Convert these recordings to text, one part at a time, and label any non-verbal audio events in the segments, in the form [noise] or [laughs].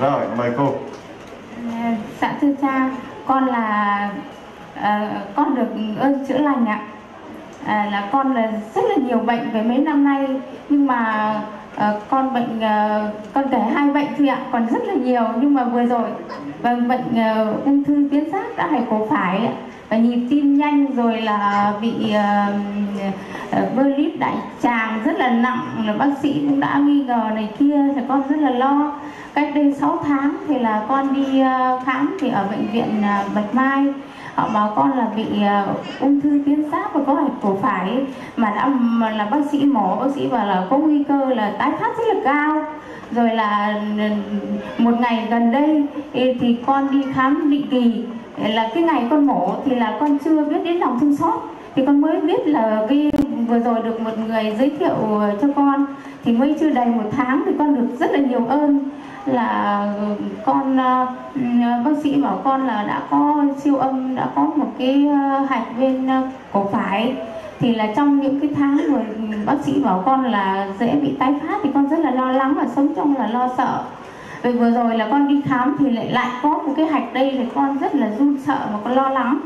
Rồi, mời cô. À, Dạ thưa cha, con là à, con được ơn chữa lành ạ. À, là con là rất là nhiều bệnh về mấy năm nay nhưng mà à, con bệnh à, con kể hai bệnh thôi ạ, còn rất là nhiều. Nhưng mà vừa rồi vâng bệnh à, ung thư tuyến giáp đã phải cổ phải ạ. và nhịp tim nhanh rồi là bị à, à, polyp đại tràng rất là nặng. Là bác sĩ cũng đã nghi ngờ này kia thì con rất là lo. Cách đây 6 tháng thì là con đi ờ, khám thì ở bệnh viện ờ, Bạch Mai họ bảo con là bị ờ, ung thư tuyến giáp và có hạch cổ phải. Mà đã, mà là bác sĩ mổ, bác sĩ bảo là có nguy cơ là tái phát rất là cao. Rồi là ừ, một ngày gần đây ừ, thì con đi khám định kỳ. Là cái ngày con mổ thì là con chưa biết đến lòng thương xót. Thì con mới biết là cái vừa rồi được một người giới thiệu ờ, cho con. Thì mới chưa đầy một tháng thì con được rất là nhiều ơn là con à, bác sĩ bảo con là đã có siêu âm, đã có một cái à, hạch bên à, cổ phải. Thì là trong những cái tháng rồi bác sĩ bảo con là dễ bị tái phát thì con rất là lo lắng và sống trong là lo sợ. Vì vừa rồi là con đi khám thì lại lại có một cái hạch đây thì con rất là run sợ và con lo lắng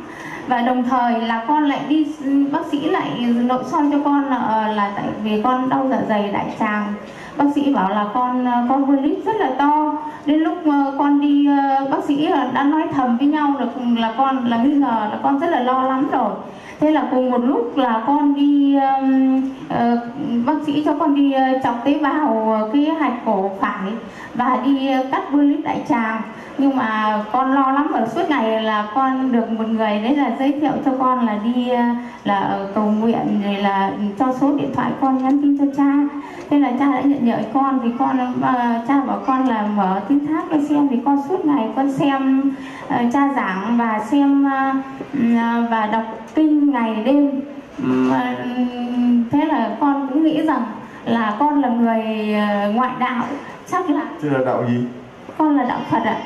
và đồng thời là con lại đi bác sĩ lại nội soi cho con là, ờ, là tại vì con đau dạ dày đại tràng. Bác sĩ bảo là con ờ, con polyp rất là to. Đến lúc ờ, con đi bác sĩ đã nói thầm với nhau là là con là bây giờ là con rất là lo lắng rồi thế là cùng một lúc là con đi um, bác sĩ cho con đi ờ, chọc tế bào ờ, cái hạch cổ phải và đi cắt polyp đại tràng. Nhưng mà con lo lắm ở suốt ngày là con được một người đấy là giới thiệu cho con là đi là cầu nguyện rồi là cho số điện thoại con nhắn tin cho cha. Thế là cha đã nhận nhợi con thì con cha bảo con là mở tiếng tháp để xem thì con suốt ngày con xem cha giảng và xem và đọc kinh ngày đêm ờ, thế là con cũng nghĩ rằng là con là người ờ, ngoại đạo chắc là Chứ là đạo gì? con là đạo Phật ạ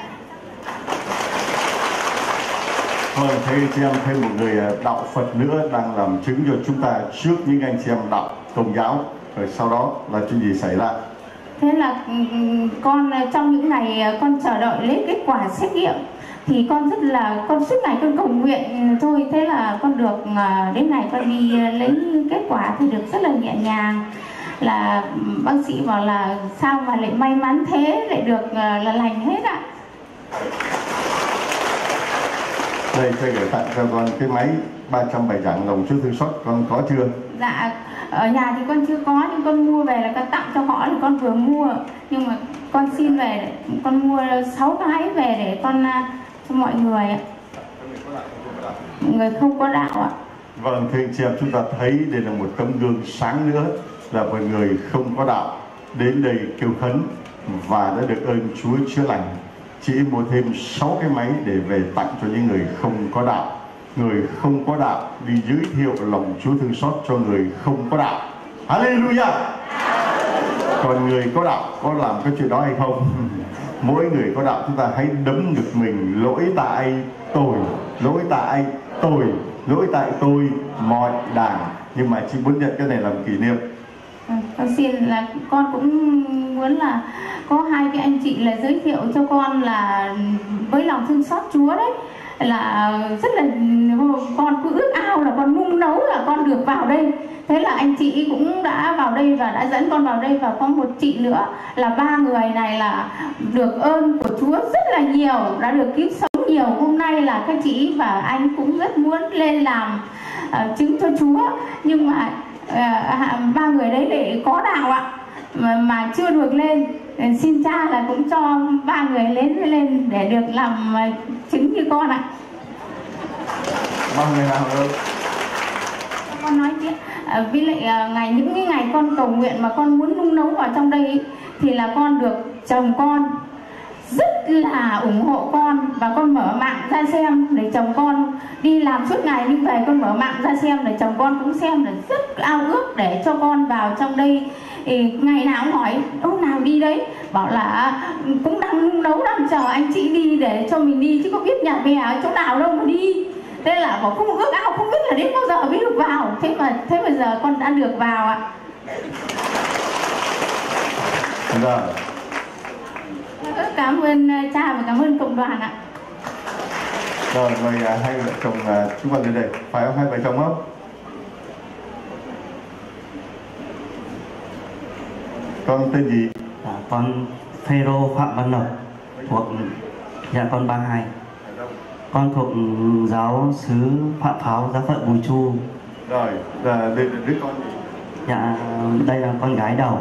Vâng, thế chị em thêm một người à, đạo Phật nữa đang làm chứng cho chúng ta trước những anh chị em đạo Công giáo. Rồi sau đó là chuyện gì xảy ra? thế là ừm, con ờ, trong những ngày ờ, con chờ đợi lấy kết quả xét nghiệm thì con rất là con suốt ngày con cầu nguyện thôi. Thế là con được ờ, đến ngày con đi ờ, lấy kết quả thì được rất là nhẹ nhàng. Là bác sĩ bảo là sao mà lại may mắn thế lại được ờ, là lành hết ạ. Đây tôi gửi tặng cho con cái máy 300 bài giảng lòng Chúa thương xót con có chưa? dạ ở nhà thì con chưa có nhưng con mua về là con tặng cho họ thì con vừa mua. Nhưng mà con xin về con mua 6 cái về để con à, cho mọi người ạ mọi người không có đạo ạ Vâng, thưa anh chị em chúng ta thấy đây là một tấm gương sáng nữa là một người không có đạo đến đây kêu khấn và đã được ơn Chúa chữa lành. Chỉ mua thêm 6 cái máy để về tặng cho những người không có đạo. Người không có đạo đi giới thiệu lòng Chúa thương xót cho người không có đạo. Hallelujah! Còn người có đạo có làm cái chuyện đó hay không? [laughs] Mỗi người có đạo chúng ta hãy đấm ngực mình lỗi tại tôi, lỗi tại tôi, lỗi tại tôi mọi đảng. Nhưng mà chị muốn nhận cái này làm kỷ niệm. À, con xin là con cũng muốn là có hai cái anh chị là giới thiệu cho con là với lòng thương xót Chúa đấy. Là rất là con cứ ước ao là con nung nấu là con được vào đây. Thế là anh chị cũng đã vào đây và đã dẫn con vào đây và có một chị nữa là ba người này là được ơn của Chúa rất là nhiều đã được cứu sống nhiều. Hôm nay là các chị và anh cũng rất muốn lên làm ờ, chứng cho Chúa. Nhưng mà ờ, ba người đấy để có đạo ạ mà, mà chưa được lên. Ờ, xin cha là cũng cho ba người lên lên để được làm chứng như con ạ. Mong người nào ơi. con nói tiếp à, với lại à, ngày những cái ngày con cầu nguyện mà con muốn nung nấu vào trong đây ý, thì là con được chồng con rất là ủng hộ con và con mở mạng ra xem để chồng con đi làm suốt ngày nhưng về con mở mạng ra xem để chồng con cũng xem là rất ao ước để cho con vào trong đây. Thì ngày nào cũng hỏi lúc nào đi đấy? Bảo là à, cũng đang nung nấu đang chờ anh chị đi để cho mình đi chứ có biết nhà bè ở chỗ nào đâu mà đi thế là bảo không ước ao không biết là đến bao giờ mới được vào. Thế mà thế bây giờ con đã được vào ạ. Rồi. tất cả cảm ơn ờ, cha và cảm ơn cộng đoàn ạ. rồi mời à, hai vợ chồng à, chúng ta lên đây phải không? Hai vợ chồng không? Con tên gì? Dạ, con Phêrô Phạm Văn Lộc thuộc dạ con 32 con thuộc giáo xứ Phạm Pháo giáo phận Bùi Chu. Rồi là đứa, đứa con gì? Dạ đây là con gái đầu